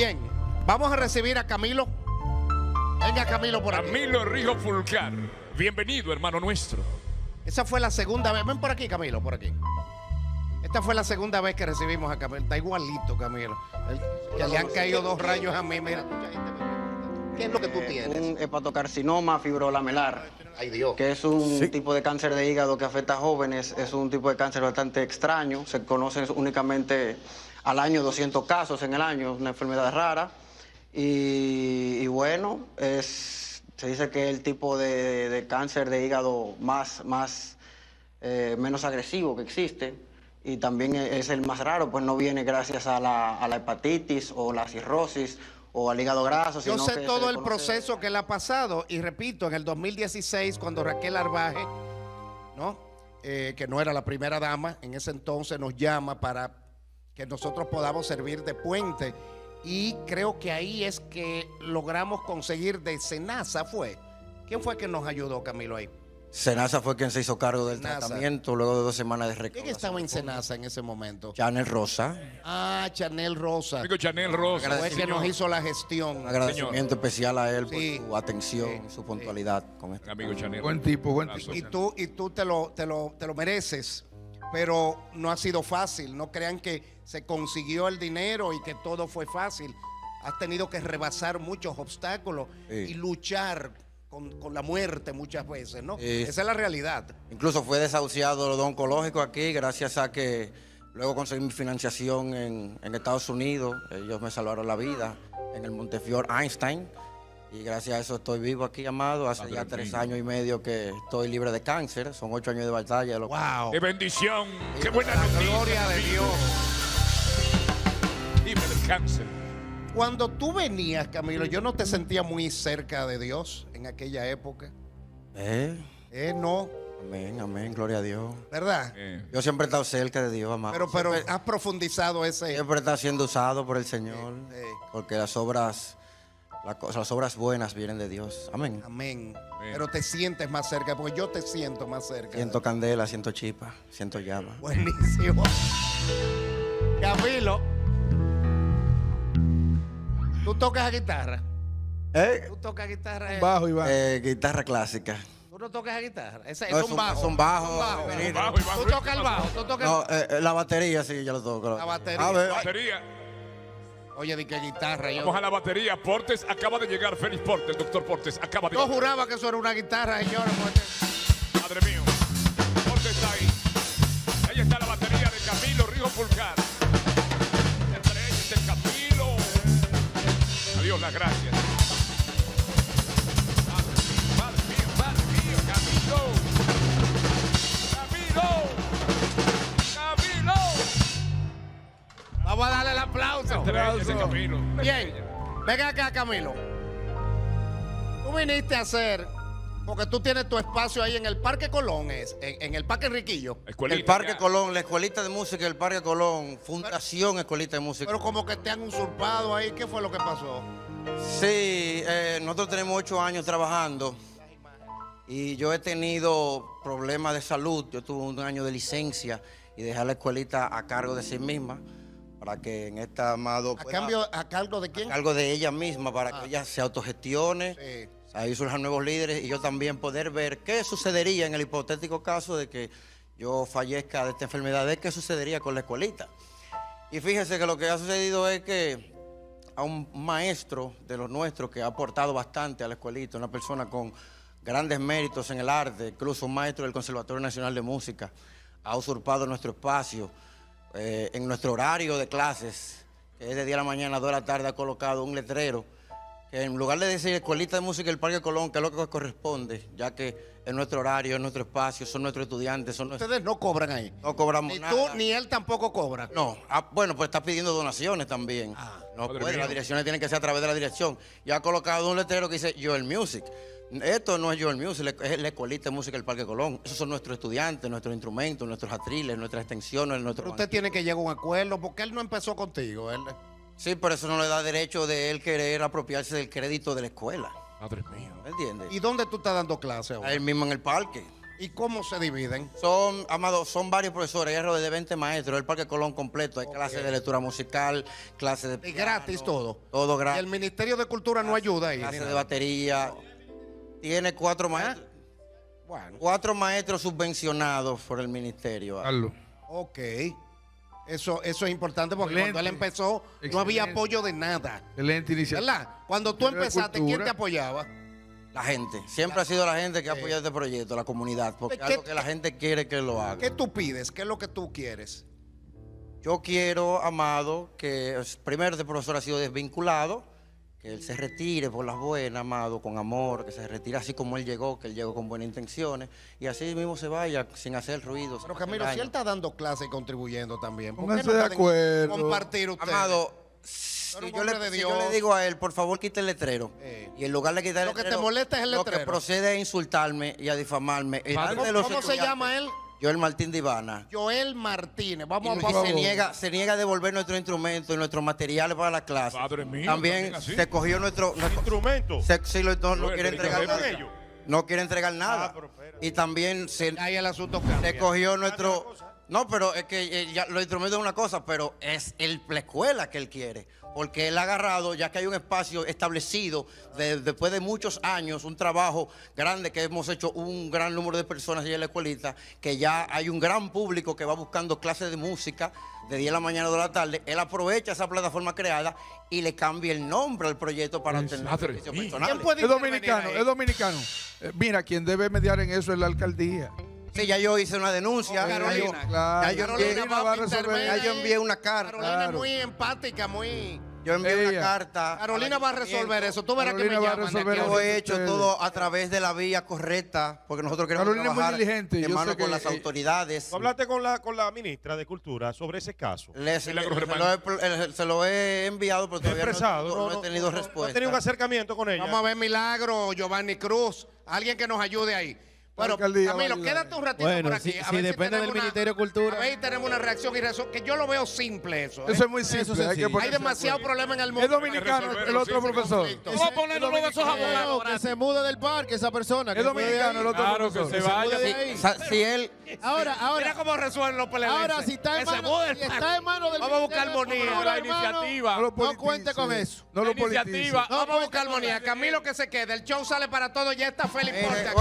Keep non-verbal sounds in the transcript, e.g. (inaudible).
Bien, vamos a recibir a Camilo. Venga, Camilo, por aquí. Camilo Rijo Fulcar. Bienvenido, hermano nuestro. Esa fue la segunda vez. Ven por aquí, Camilo, por aquí. Esta fue la segunda vez que recibimos a Camilo. Está igualito, Camilo. El- que le han caído dos rayos a mí. Mira, mucha gente me pregunta, ¿qué es lo que tú tienes? Un hepatocarcinoma fibrolamelar, Ay, Dios. que es un tipo de cáncer de hígado que afecta a jóvenes. Es un tipo de cáncer bastante extraño. Se conoce únicamente al año 200 casos en el año, una enfermedad rara. Y, y bueno, es, se dice que es el tipo de, de cáncer de hígado más, más eh, menos agresivo que existe. Y también e- es el más raro, pues no viene gracias a la, a la hepatitis o la cirrosis o al hígado graso. Yo sé que todo el conoce- proceso que le ha pasado y repito, en el 2016 cuando Raquel Arbaje, ¿no? Eh, que no era la primera dama, en ese entonces nos llama para que nosotros podamos servir de puente y creo que ahí es que logramos conseguir de Senasa fue. ¿Quién fue que nos ayudó, Camilo, ahí? Senasa fue quien se hizo cargo del Senasa. tratamiento luego de dos semanas de ¿Quién recaudación. estaba en Senasa en ese momento? Chanel Rosa. Ah, Chanel Rosa. Amigo Chanel Rosa. Fue que nos hizo la gestión. Un agradecimiento especial a él Sí. por su atención y su puntualidad con este. Amigo Chanel. Buen tipo, buen Abrazo. Y tú, y tú te, lo, te, lo, te lo mereces, pero no ha sido fácil. No crean que se consiguió el dinero y que todo fue fácil. Has tenido que rebasar muchos obstáculos Sí. y luchar con, con la muerte muchas veces, ¿no? Sí. Esa es la realidad. Incluso fue desahuciado lo oncológico aquí gracias a que luego conseguí mi financiación en, en Estados Unidos. Ellos me salvaron la vida en el Montefiore Einstein. Y gracias a eso estoy vivo aquí, amado. Hace Padre ya tres mío. años y medio que estoy libre de cáncer. Son ocho años de batalla. lo- ¡Wow! ¡Qué bendición! ¡Qué buena noticia! gloria de. Dios. Dime del cáncer. Cuando tú venías, Camilo, yo no te sentía muy cerca de Dios en aquella época. ¿Eh? Eh, no, Amén, amén, gloria a Dios. ¿verdad? Eh, Yo siempre he estado cerca de Dios, amado. Pero, pero Siempre- has profundizado ese. Siempre está siendo usado por el Señor, Sí, sí. porque las obras, la las obras buenas vienen de Dios. Amén. Amén. Pero te sientes más cerca, porque yo te siento más cerca. Siento candela, siento chispa, siento llama. Buenísimo. (laughs) Camilo, ¿tú tocas guitarra? ¿Eh? ¿Tú tocas guitarra? Bajo, Iván. Eh, guitarra clásica. ¿Tú no tocas guitarra? No, es es un un- bajo. es un bajo, Un bajo. Bajo, ¿Tú tocas el bajo? ¿Tú tocas No, eh, eh, la batería sí, yo lo toco. La batería. A ver, batería. Oye, di que guitarra. Yo, Vamos a la batería. Portes acaba de llegar. Félix Portes, doctor Portes, acaba de yo juraba que eso era una guitarra, porque- Madre mío. Portes está ahí. Ahí está la batería de Camilo Río Fulcar. Entre ellos el Camilo. Adiós, las gracias. Aplauso. El Camilo. Bien, venga acá, Camilo. Tú viniste a hacer, porque tú tienes tu espacio ahí en el Parque Colón, es, en, en el Parque. Escuelita, el Parque ya. Colón, la Escuelita de Música del Parque Colón, Fundación Escuelita de Música. Pero como que te han usurpado ahí, ¿qué fue lo que pasó? Sí, eh, nosotros tenemos ocho años trabajando y yo he tenido problemas de salud. Yo tuve un año de licencia y dejé la escuelita a cargo de sí misma para que en esta amado ¿A pueda- cambio, a cargo de a quién? cargo de ella misma para Ah. que ella se autogestione. Sí. Ahí surjan nuevos líderes y yo también poder ver qué sucedería en el hipotético caso de que yo fallezca de esta enfermedad, de qué sucedería con la escuelita. Y fíjese que lo que ha sucedido es que a un maestro de los nuestros que ha aportado bastante a la escuelita, una persona con grandes méritos en el arte, incluso un maestro del Conservatorio Nacional de Música, ha usurpado nuestro espacio eh, en nuestro horario de clases, que es de día a la mañana, a 2 de la tarde, ha colocado un letrero que en lugar de decir Escuelita de Música del Parque Colón, que es lo que corresponde, ya que es nuestro horario, es nuestro espacio, son nuestros estudiantes, son nuestros... Ustedes no cobran ahí. No cobramos Ni nada. tú ni él tampoco cobra. No, ah, bueno, pues está pidiendo donaciones también. no Padre puede, mío. las direcciones tienen que ser a través de la dirección. Y ha colocado un letrero que dice Joel Music. Esto no es Joel Music, es la escuelita de música del Parque Colón. Esos son nuestros estudiantes, nuestros instrumentos, nuestros atriles, nuestras extensiones, nuestros... Pero usted tiene que llegar a un acuerdo, porque él no empezó contigo. Él, Sí, pero eso no le da derecho de él querer apropiarse del crédito de la escuela. Madre mía. ¿Me entiendes? ¿Y dónde tú estás dando clase A ahora? él mismo en el parque. ¿Y cómo se dividen? Son, Amado, son varios profesores, hay alrededor de 20 maestros, el Parque Colón completo, hay clases de lectura musical, clases de Y piano, gratis todo. todo Y el gratis, Ministerio de Cultura no ayuda ahí. clases de batería. Tiene cuatro maestros, Bueno, cuatro maestros subvencionados por el ministerio. Carlos. ok. Eso, eso es importante porque cuando él Excelente. empezó no había apoyo de nada. Excelente iniciativa. ¿Verdad? Cuando tú empezaste, ¿quién te apoyaba? La gente, siempre ha sido la gente que ha apoyado este proyecto, la comunidad, porque es ¿Qué- algo que la gente quiere que lo haga. ¿Qué tú pides? ¿Qué es lo que tú quieres? Yo quiero, Amado, que primero este profesor ha sido desvinculado, que él se retire por las buenas, Amado, con amor, que se retire así como él llegó, que él llegó con buenas intenciones, y así mismo se vaya sin hacer ruido. Pero Camilo, si él está dando clase y contribuyendo también, ¿por qué Pónganse no de acuerdo. compartir? Amado, si yo, le, hombre de si yo le Dios. digo a él, por favor, quite el letrero. Eh. Y en lugar de quitar el Lo que te letrero, molesta es el Lo que letrero. procede a insultarme y a difamarme. los ¿Cómo se llama él? Joel Martín Divana. Joel Martínez. Vamos y a se, vamos. niega, se niega a devolver nuestros instrumentos y nuestros materiales para la clase. Padre mío, también se cogió nuestro. nuestro- Instrumento. se- sí, lo- no, no Joel, quiere entregar ¿y qué nada. No quiere entregar nada. Ah, pero y también se, Ahí el asunto se cogió nuestro. No, pero es que eh, ya, los instrumentos es una cosa, pero es el, la escuela que él quiere. Porque él ha agarrado, ya que hay un espacio establecido, de- después de muchos años, un trabajo grande que hemos hecho un gran número de personas allá en la escuelita, que ya hay un gran público que va buscando clases de música de 10 de la mañana o de la tarde. Él aprovecha esa plataforma creada y le cambia el nombre al proyecto para tener madre servicios personales. ¿Quién puede Es dominicano, es dominicano. Eh, mira, quien debe mediar en eso es la alcaldía. Sí, ya yo hice una denuncia. Oh, ya yo- Carolina. Claro. ya yo envié- Carolina va a resolver. ya yo envié una carta. Carolina es Claro. muy empática, muy... Yo envié una carta. Carolina va a resolver eso. Tú verás que me Carolina va a llaman. resolver. Yo he hecho ustedes. todo a través de la vía correcta, porque nosotros queremos Carolina es muy trabajar diligente, de yo mano sé con que, las eh, autoridades. Tú hablaste con la, con la ministra de Cultura sobre ese caso. Les- se, lo he, pl- se lo he enviado, pero todavía no, Expresado. no- no no, he tenido no, no, respuesta. No he tenido un acercamiento con ella. Vamos a ver Milagro, Giovanni Cruz, alguien que nos ayude ahí. Bueno, alcaldía Camilo, quédate un ratito Bueno, por aquí. si- a si ver depende tenemos del una- Ministerio de Cultura. A ver si tenemos una reacción y reacción, que yo lo veo simple eso. ¿eh? Eso es muy simple. Eso hay, es que. Hay demasiado problema en el Es mundo. dominicano el otro profesor. Vamos a poner uno de esos abogados. que se mude del parque esa persona. Es dominicano el otro Claro que profesor. se vaya. mude de sí. ahí. Sa- si él, Ahora, Mira ahora, cómo resuelven los peleadores. ahora si está en Que se mano, mude el si está parque. en mano del Vamos a buscar armonía. La iniciativa. No cuente con eso. No lo politice. Vamos a buscar armonía. Camilo que se quede. El show sale para todo. Ya está Félix Porta.